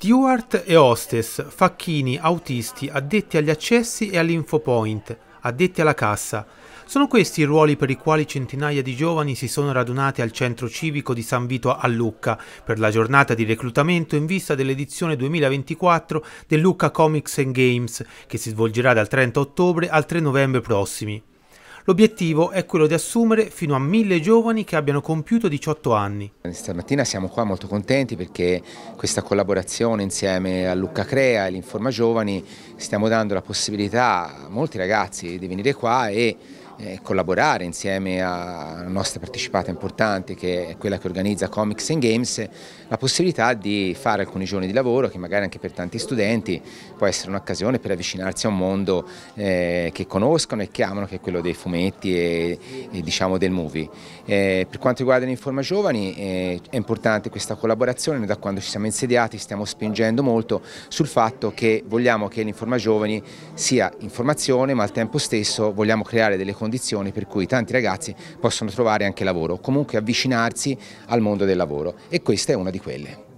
Steward e hostess, facchini, autisti, addetti agli accessi e all'infopoint, addetti alla cassa. Sono questi i ruoli per i quali centinaia di giovani si sono radunati al centro civico di San Vito a Lucca per la giornata di reclutamento in vista dell'edizione 2024 del Lucca Comics and Games che si svolgerà dal 30 ottobre al 3 novembre prossimi. L'obiettivo è quello di assumere fino a mille giovani che abbiano compiuto 18 anni. Stamattina siamo qua molto contenti perché questa collaborazione insieme a Lucca Crea e l'Informa Giovani stiamo dando la possibilità a molti ragazzi di venire qua e eh, collaborare insieme a una nostra partecipata importante che è quella che organizza Comics and Games, la possibilità di fare alcuni giorni di lavoro che magari anche per tanti studenti può essere un'occasione per avvicinarsi a un mondo eh, che conoscono e che amano che è quello dei fumetti e, e diciamo del movie. Eh, per quanto riguarda l'Informa Giovani eh, è importante questa collaborazione, da quando ci siamo insediati stiamo spingendo molto sul fatto che vogliamo che l'Informa Giovani sia informazione ma al tempo stesso vogliamo creare delle condizioni condizioni per cui tanti ragazzi possono trovare anche lavoro, comunque avvicinarsi al mondo del lavoro e questa è una di quelle.